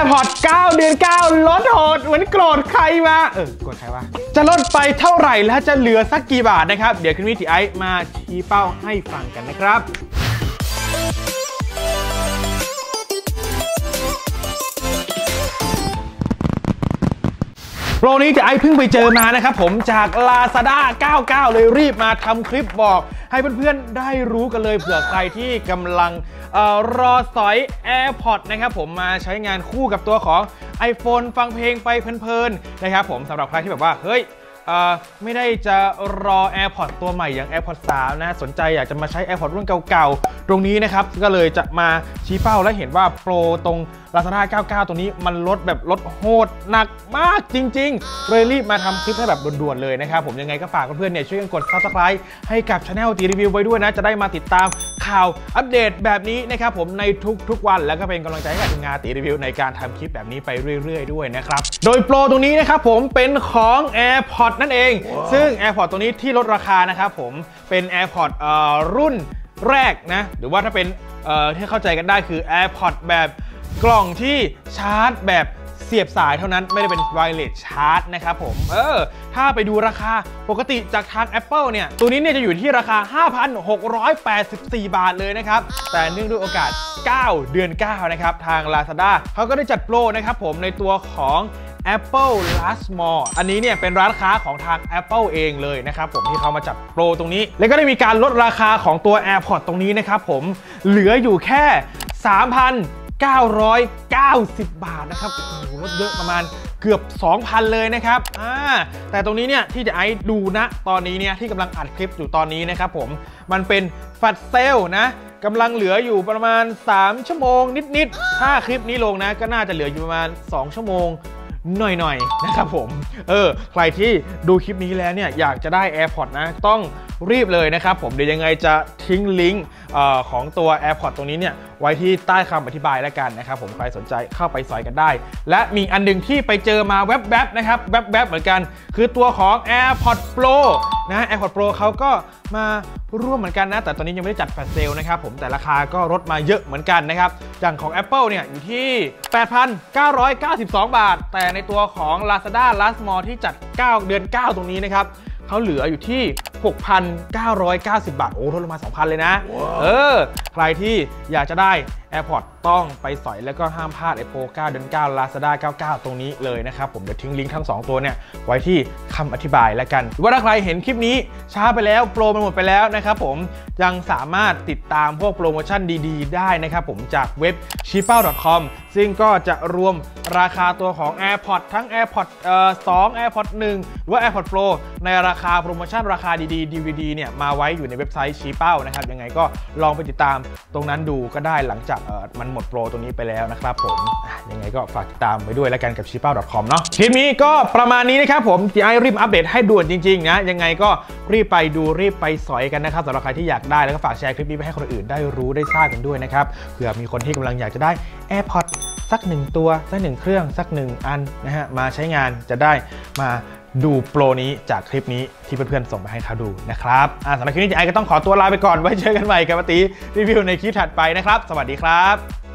AirPods 9เดือน 9 ลดโหดเหมือนโกรธใครมา เออ โกรธใครวะ จะลดไปเท่าไหร่และจะเหลือสักกี่บาทนะครับ เดี๋ยวคุณวิที่ไอซ์มาชี้เป้าให้ฟังกันนะครับ โปรนี้จะไอ้เพิ่งไปเจอมานะครับผมจาก Lazada 99 เลยรีบมาทำคลิปบอก ให้เพื่อนๆได้รู้กันเลยเผื่อใครที่กำลังออรอสอย AirPods นะครับผมมาใช้งานคู่กับตัวของ iPhone ฟังเพลงไปเพลินๆนะครับผมสำหรับใครที่แบบว่าเฮ้ย ไม่ได้จะรอ AirPods ตัวใหม่อย่าง AirPods 3 นะสนใจอยากจะมาใช้ AirPods รุ่นเก่าๆ ตรงนี้นะครับ ก็เลยจะมาชี้เป้าและเห็นว่าโปรตรง Lazada 99ตัวนี้มันลดแบบลดโหดหนักมากจริงๆ เลยรีบมาทำคลิปให้แบบด่วนๆเลยนะครับ ผมยังไงก็ฝากเพื่อนๆเนี่ยช่วยกันกด Subscribe ให้กับช anel ตีรีวิวไว้ด้วยนะ จะได้มาติดตาม ข่าวอัปเดตแบบนี้นะครับผมในทุกๆวัน แล้วก็เป็นกำลังใจให้กับทีมงานตีรีวิวในการทำคลิปแบบนี้ไปเรื่อย ๆ ด้วยนะครับ โดยโปรตรงนี้นะครับผมเป็นของ AirPods นั่นเอง ซึ่ง AirPods ตัวนี้ที่ลดราคานะครับผมเป็น AirPods เอ่อรุ่นแรกนะหรือว่าถ้าเป็นเอ่อที่เข้าใจกันได้คือ AirPods แบบกล่องที่ชาร์จแบบ เสียบสายเท่านั้นไม่ได้เป็นไวเลสชาร์จนะครับผม เออ ถ้าไปดูราคาปกติจากทาง Apple เนี่ย ตัวนี้เนี่ยจะอยู่ที่ราคา 5,684 บาทเลยนะครับ แต่เนื่องด้วยโอกาส 9 เดือน 9 นะครับ ทาง Lazada เขาก็ได้จัดโปรนะครับผมในตัวของ Apple Last Mall อันนี้เนี่ยเป็นร้านค้าของทาง Apple เองเลยนะครับผมที่เขามาจัดโปรตรงนี้ แล้วก็ได้มีการลดราคาของตัว AirPods ตรงนี้นะครับผมเหลืออยู่แค่ 990 บาทนะครับโอ้โหลดเยอะประมาณเกือบ 2,000 เลยนะครับอ่าแต่ตรงนี้เนี่ยที่จะไอซ์ดูนะตอนนี้เนี่ยที่กำลังอัดคลิปอยู่ตอนนี้นะครับผมมันเป็นแฟลชเซลนะกำลังเหลืออยู่ประมาณ 3 ชั่วโมงนิดๆ ถ้าคลิปนี้ลงนะก็น่าจะเหลืออยู่ประมาณ 2 ชั่วโมงหน่อยๆ นะครับผม เออ ใครที่ดูคลิปนี้แล้วเนี่ยอยากจะได้ AirPods นะ ต้องรีบเลยนะครับผม เดี๋ยวยังไงจะทิ้งลิงก์ ของตัว AirPods ตรงนี้เนี่ยไว้ที่ใต้คำอธิบายแล้วกันนะครับผมใครสนใจเข้าไปสอยกันได้ และมีอันหนึงที่ไปเจอมาแวบๆนะครับแวบๆเหมือนกัน คือตัวของ AirPods Pro นะ AirPods Pro เขาก็มาร่วมเหมือนกันนะ แต่ตอนนี้ยังไม่ได้จัดแฟลชเซลนะครับผมแต่ราคาก็ลดมาเยอะเหมือนกันนะครับอย่างของ Apple เนี่ยอยู่ที่ 8,992 บาท แต่ในตัวของ Lazada Last Mall ที่จัด 9 เดือน 9 ตรงนี้นะครับเขาเหลืออยู่ที่ 6,990 บาท โอ้ลดลงมา 2,000 เลยนะ เออ ใครที่อยากจะได้ AirPods ต้องไปสอยแล้วก็ห้ามพลาด Apple 9เดือน9 Lazada 99 ตรงนี้เลยนะครับ ผมเดี๋ยวทิ้งลิงก์ทั้ง 2 ตัวเนี่ย ไว้ที่คำอธิบายแล้วกันหรือว่าถ้าใครเห็นคลิปนี้ช้าไปแล้วโปรมันหมดไปแล้วนะครับผมยังสามารถติดตามพวกโปรโมชั่นดีๆ ได้นะครับผมจากเว็บ c h i p a l c o m ซึ่งก็จะรวมราคาตัวของ AirPods ทั้ง AirPods เอ่อ2 AirPods 1 หรือว่า AirPods Pro ในราคาโปรโมชั่นราคาดีๆ DVD เนี่ยมาไว้อยู่ในเว็บไซต์ c h i p a l นะครับยังไงก็ลองไปติดตามตรงนั้นดูก็ได้หลังจากมันหมดโปรตรงนี้ไปแล้วนะครับผมยังไงก็ฝากติดตามไปด้วยแล้วกันกับ c h i p a l c o m เนาะคลิปนี้ก็ประมาณนี้นะครับผมที่ไอรีบอัปเดตให้ด่วนจริงๆนะยังไงก็รีบไปดูรีบไปสอยกันนะครับสำหรับใครที่อยากได้แล้วก็ฝากแชร์คลิปนี้ไปให้คนอื่นได้รู้ได้ทราบกันด้วยนะครับเผื่อมีคนที่กำลังอยากจะได้ AirPods สักหนึ่งตัวสักหนึ่งเครื่องสักหนึ่งอันนะฮะมาใช้งานจะได้มา ดูโปรนี้จากคลิปนี้ที่เพื่อนๆส่งมาให้เขาดูนะครับสำหรับคลิปนี้ไอก็ต้องขอตัวลาไปก่อนไว้เจอกันใหม่กับปาตีรีวิวในคลิปถัดไปนะครับ สวัสดีครับ